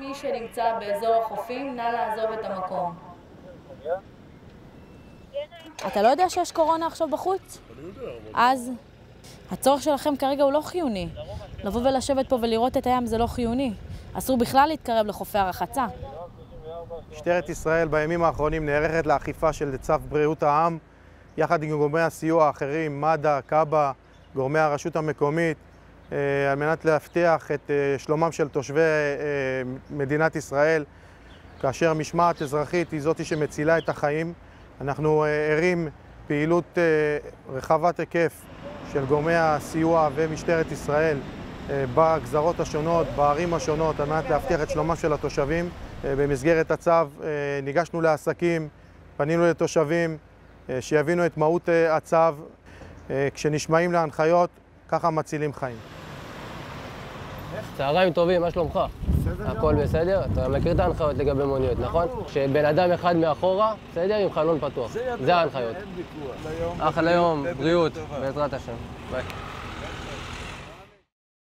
מי שנמצא באזור החופים, נא לעזוב את המקום. אתה לא יודע שיש קורונה עכשיו בחוץ? אני יודע. אז הצורך שלכם כרגע הוא לא חיוני. לבוא ולשבת פה ולראות את הים זה לא חיוני. אסור בכלל להתקרב לחופי הרחצה. משטרת ישראל בימים האחרונים נערכת לאכיפה של צו בריאות העם, יחד עם גורמי הסיוע האחרים, מד"א, כב"א, גורמי הרשות המקומית, על מנת להבטיח את אה, שלומם של תושבי אה, מדינת ישראל, כאשר משמעת אזרחית היא זאתי שמצילה את החיים. אנחנו אה, ערים פעילות אה, רחבת היקף של גורמי הסיוע ומשטרת ישראל אה, בגזרות השונות, בערים השונות, על מנת להבטיח את שלומם של התושבים. אה, במסגרת הצו אה, ניגשנו לעסקים, פנינו לתושבים אה, שיבינו את מהות אה, הצו. אה, כשנשמעים להנחיות, ככה מצילים חיים. צהריים טובים, מה שלומך? הכל בסדר? אתה מכיר את ההנחיות לגבי מוניות, נכון? שבן אדם אחד מאחורה, בסדר? עם חלון פתוח. זה ההנחיות. אחלה יום, בריאות, בעזרת השם. ביי.